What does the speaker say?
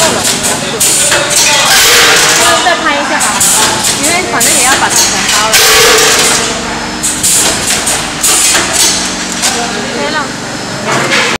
solo.